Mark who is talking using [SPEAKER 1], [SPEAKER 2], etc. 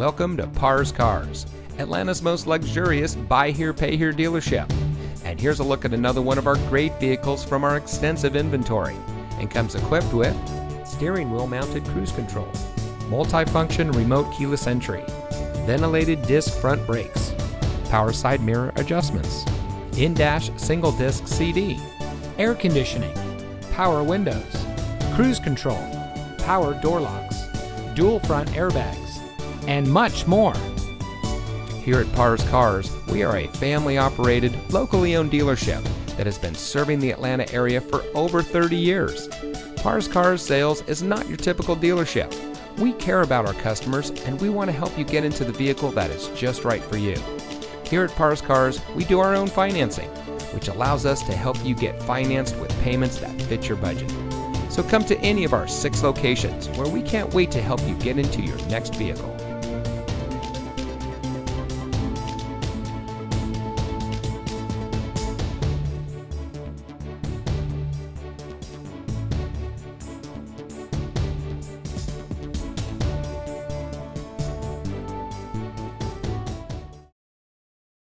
[SPEAKER 1] Welcome to Pars Cars, Atlanta's most luxurious buy here, pay here dealership. And here's a look at another one of our great vehicles from our extensive inventory and comes equipped with steering wheel mounted cruise control, multifunction remote keyless entry, ventilated disc front brakes, power side mirror adjustments, in dash single disc CD, air conditioning, power windows, cruise control, power door locks, dual front airbags, and much more. Here at Pars Cars, we are a family operated, locally owned dealership that has been serving the Atlanta area for over 30 years. Pars Cars Sales is not your typical dealership. We care about our customers and we want to help you get into the vehicle that is just right for you. Here at Pars Cars, we do our own financing, which allows us to help you get financed with payments that fit your budget. So come to any of our six locations where we can't wait to help you get into your next vehicle.